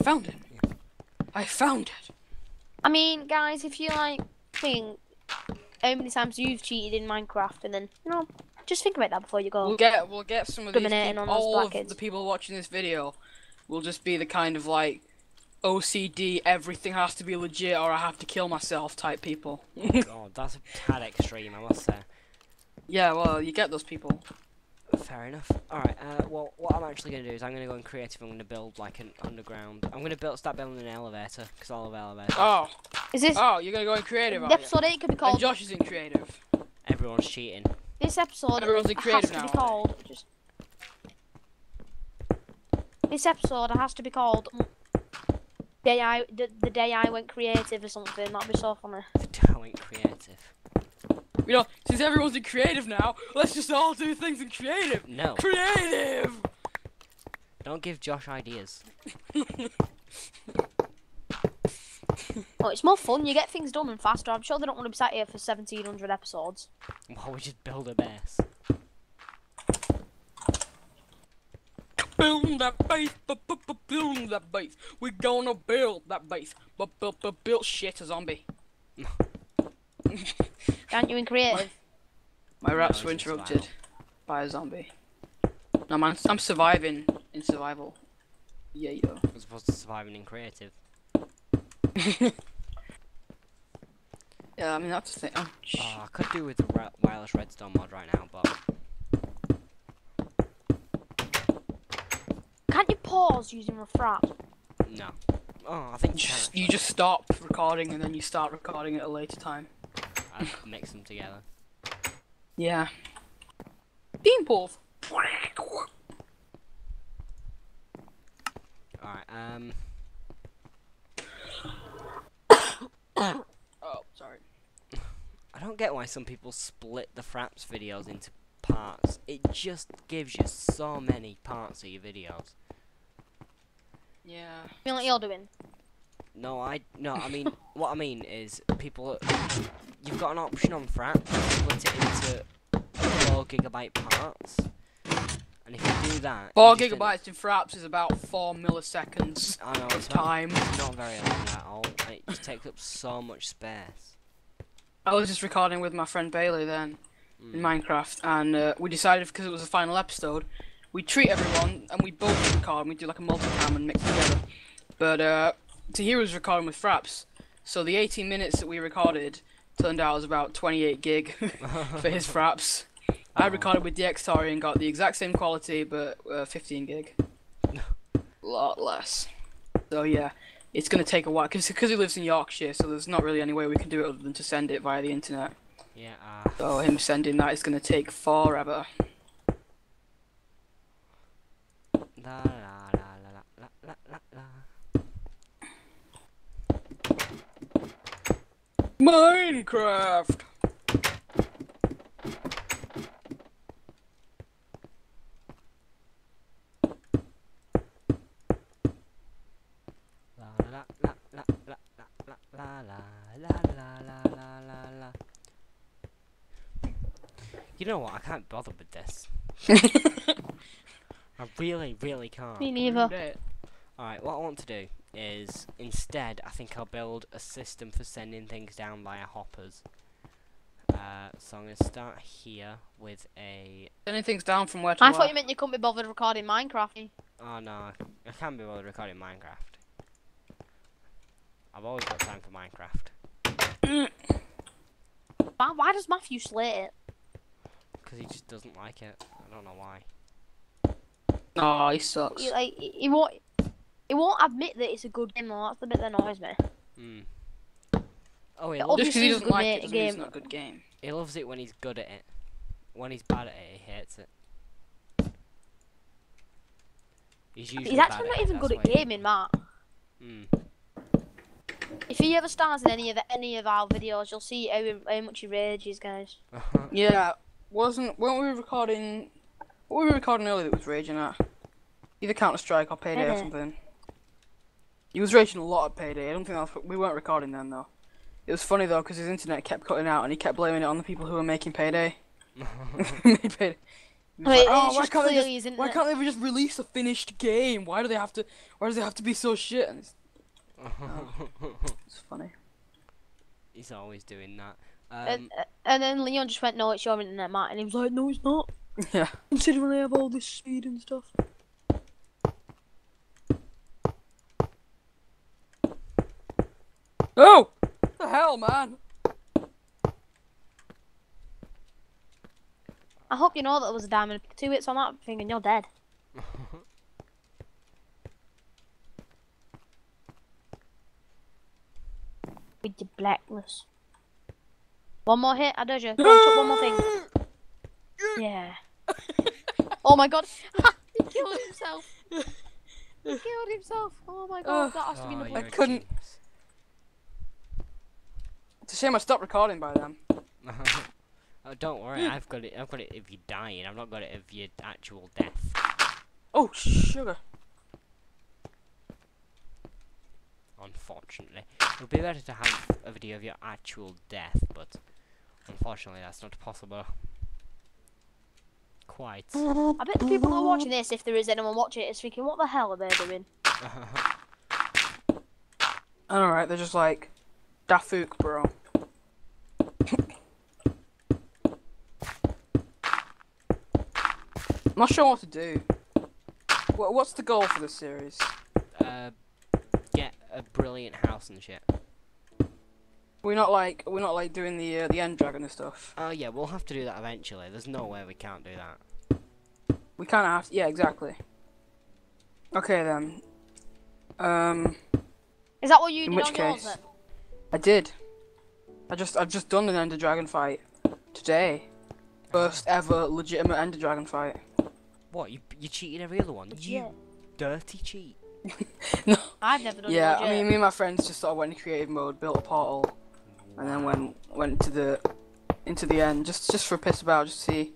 I found it. I found it. I mean, guys, if you like think how many times you've cheated in Minecraft, and then you know, just think about that before you go. We'll get we'll get some of these people, on those all black of kids. the people watching this video will just be the kind of like OCD everything has to be legit or I have to kill myself type people. Oh God, that's a tad extreme, I must say. yeah, well, you get those people. Fair enough. Alright, uh, well, what I'm actually going to do is I'm going to go in creative. I'm going to build, like, an underground... I'm going to build, start building an elevator, because I love elevators. Oh, Is this oh, you're gonna go in creative, are you? episode eight? Could be called... And. Josh is in creative. Everyone's cheating. This episode Everyone's in has creative to now, be aren't they? called. Just. This episode has to be called. Day I the, the day I went creative or something. That'd be so funny. The talent creative. You know, since everyone's in creative now, let's just all do things in creative. No, Creative. don't give Josh ideas. Oh, it's more fun. You get things done and faster. I'm sure they don't want to be sat here for 1700 episodes. Why we just build a base? Build that base, bu- bu- bu- build that base. We're gonna build that base. But bu- bu- build shit a zombie. Aren't you in creative? My raps No, were it's in interrupted by a zombie. No man, I'm surviving in survival. Yeah, yo. As opposed to surviving in creative. Yeah, I mean that's the thing. Oh, Oh, I could do with the wireless redstone mod right now, but Can't you pause using a frap? no. Oh, I think you just, can. you just stop recording and then you start recording at a later time. I mix them together. Yeah. Beanballs. Alright, um, Oh, sorry. I don't get why some people split the Fraps videos into parts. It just gives you so many parts of your videos. Yeah. feel like you're doing. No, I no. I mean, what I mean is people. You've got an option on Fraps to split it into four gigabyte parts, and if you do that, Four you just end- gigabytes in fraps is about four milliseconds I know it's not, time. not very long at all. It just takes up so much space. I was just recording with my friend Bailey then in Mm. Minecraft, and uh, we decided because it was the final episode, we treat everyone and we both record. and We do like a multicam and mix together. But uh, Tahir was recording with Fraps, so the 18 minutes that we recorded turned out as about 28 gig for his Fraps. I recorded with DxTory and got the exact same quality, but uh, 15 gig. A lot less. So yeah, it's gonna take a while because he lives in Yorkshire, so there's not really any way we can do it other than to send it via the internet. Yeah. Uh, So him sending that is gonna take forever. la la. La La La La La La La You know what? I can't bother with this. I really, really can't. Me neither. Alright, what I want to do is instead, I think I'll build a system for sending things down via hoppers. Uh, so I'm going to start here with a. Anything's down from where to I where? thought you meant you couldn't be bothered recording Minecraft. Oh no, I can't be bothered recording Minecraft. I've always got time for Minecraft. Why, why does Matthew slate it? Because he just doesn't like it. I don't know why. Oh, he sucks. He, like, he he won't. He won't admit that it's a good game. Though. That's the bit that annoys me. Hmm. Oh, he, Yeah, loves, Just because he doesn't like it doesn't mean it's not a good game. he loves it when he's good at it. When he's bad at it, he hates it. He's usually He's bad actually at not it, even that's good at why he- gaming, Matt. Hmm. If he ever stars in any of the, any of our videos, you'll see how, how much he rages, guys. Yeah, wasn't weren't we recording? What were we recording earlier that was raging at? Either Counter Strike or Payday or Mhm. something. He was raging a lot at Payday. I don't think that was, we weren't recording then though. It was funny though because his internet kept cutting out and he kept blaming it on the people who were making Payday. Made Payday. He was I mean, like, oh, why just can't they clearly just, why can't they just release a finished game? Why do they have to? Why does it have to be so shit? And it's, it's funny. He's always doing that. And, Um, and then Leon just went, "No, it's your internet, Matt," and he was like, "No, it's not." Yeah. Considering I have all this speed and stuff. Oh, What the hell, man! I hope you know that there was a diamond. Two hits on that thing, and you're dead. With your blackness. One more hit, I dare you. Go on, chuck one more thing. Yeah. oh my god. he killed himself. He killed himself. Oh my oh. god, Ugh. that has to be oh, the you're I a point. couldn't- genius. It's a shame I stopped recording by then. oh, don't worry, hmm. I've got it. I've got it if you're dying. I've not got it if your actual death. Oh, sugar. Unfortunately, it would be better to have a video of your actual death, but unfortunately, that's not possible. Quite. I bet the people that are watching this, if there is anyone watching it, is thinking, what the hell are they doing? Alright, they're just like, Dafuk, bro. I'm not sure what to do. What, what's the goal for this series? uh, get a brilliant house and shit. We're not like we're not like doing the uh, the end dragon and stuff. Oh yeah, we'll have to do that eventually. There's no way we can't do that. We kind of have to. Yeah, exactly. Okay then. Um, Is that what you In did which on yours case- then? I did. I just I've just done an Ender Dragon fight today. First ever legitimate Ender Dragon fight. What you you cheated every other one? You Legit. dirty cheat. no. I've never done Yeah, it. I mean, me and my friends just sort of went in creative mode, built a portal, and then went went to the into the end just just for a piss about, just to see.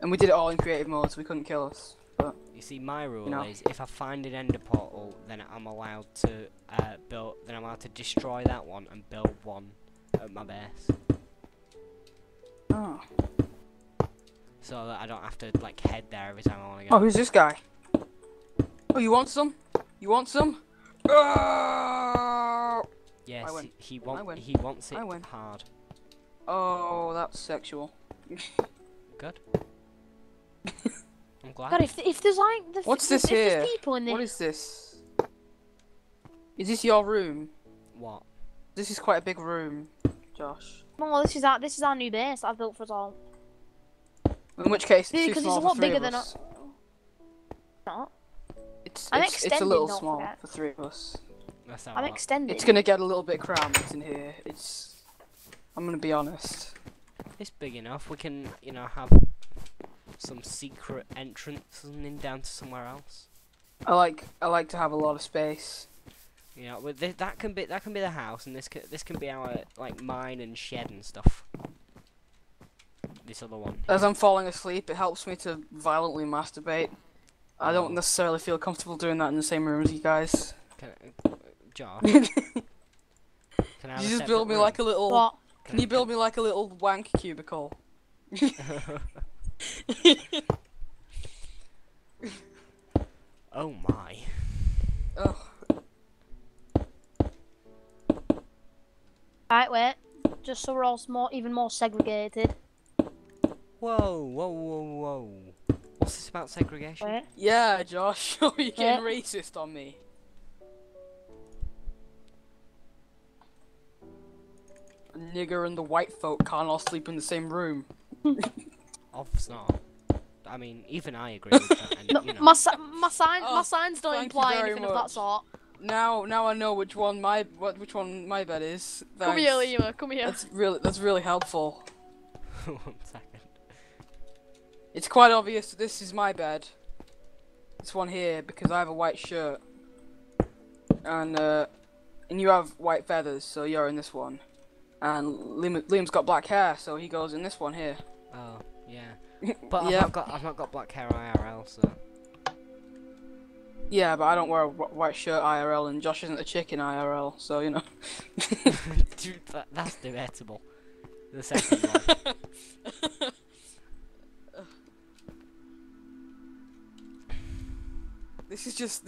And we did it all in creative mode, so we couldn't kill us. But You see, my rule know. is if I find an ender portal, then I'm allowed to uh, build. Then I'm allowed to destroy that one and build one at my base, oh, so that I don't have to like head there every time I want to go. oh, who's this guy? Oh, you want some? You want some? Oh, yes, I win. he, he I wants he wants it I win. hard. oh, that's sexual. Good. I'm glad. God, if, if there's like the What's if, this if there's here? people in this, What is this? Is this your room? What? This is quite a big room, Josh. well, this is our this is our new base I've built for us all. In which case, it's too Because it's a lot bigger than us. Not. It's, I'm it's, it's a extending, little small for three of us. I'm a look. extending. It's gonna get a little bit cramped in here. It's. I'm gonna be honest. It's big enough. We can, you know, have some secret entrance and then down to somewhere else. I like I like to have a lot of space. Yeah, know, with thi- that can be that can be the house, and this can, this can be our like mine and shed and stuff. This other one. As. I'm falling asleep, it helps me to violently masturbate. I don't Oh. necessarily feel comfortable doing that in the same room as you guys. Can I, Josh, can I you just build me separate like a little. What? Can you build me like a little wank cubicle? oh my. Ugh. Right, wait. Just so we're all more, even more segregated. Whoa, whoa, whoa, whoa. What's this about segregation? Wait. Yeah, Josh, are you getting Yeah. racist on me? A nigger and the white folk can't all sleep in the same room. Obviously not. I mean, even I agree with that. And, No, you know, my si- my sign Oh, my signs don't thank imply very anything of that sort. Now, now I know which one my what which one my bed is. Come here, Thanks. Lima. Come here. That's really that's really helpful. one second. It's quite obvious that this is my bed. This one here because I have a white shirt, and uh, and you have white feathers, so you're in this one. And Liam, Liam's got black hair, so he goes in this one here. Oh, yeah. But I've yeah, not got I've not got black hair IRL, so yeah, but I don't wear a white shirt IRL, and Josh isn't a chick in IRL, so you know. Dude, that, that's debatable. The second one. This is just